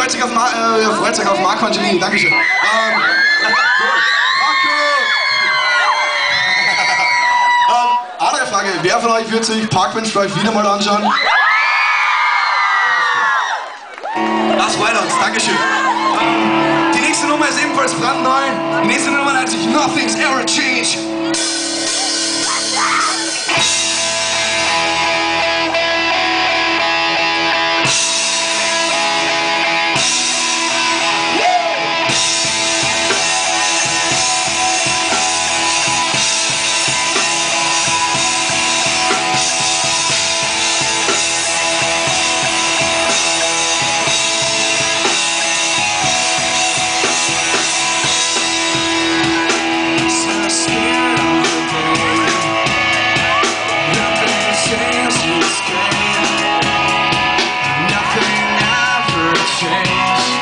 freut sich auf, Ma äh, freut auf Marco Angelini. Dankeschön. Ähm, Marco! ähm, andere Frage. Wer von euch wird sich Parkbench Drive wieder mal anschauen? Das freut uns. Dankeschön. Ähm, die nächste Nummer ist ebenfalls brandneu. Die nächste Nummer nennt sich Nothing's Ever Change. Thank.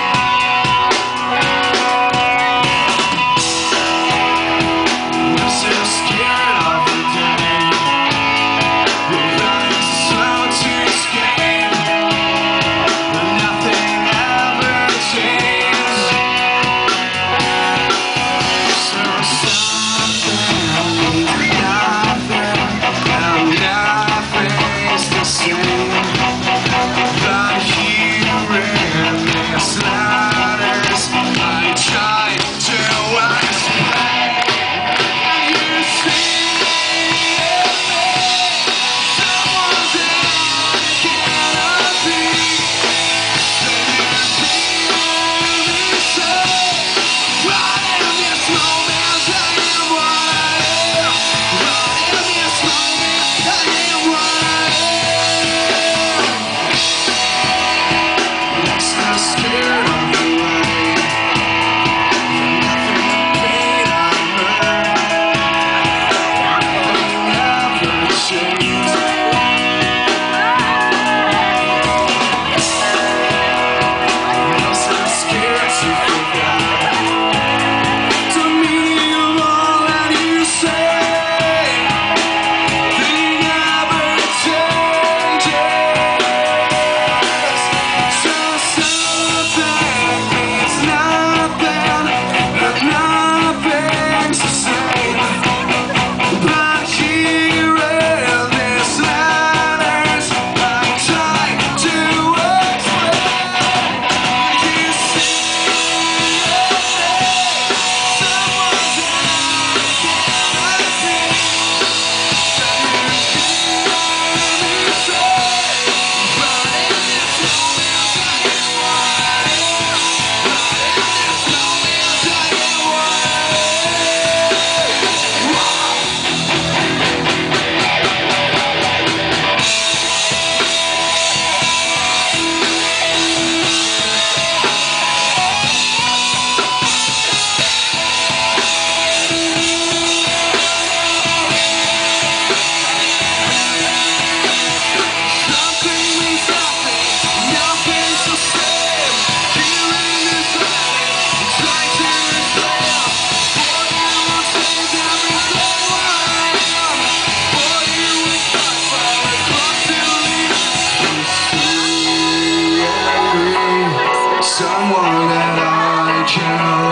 someone that I can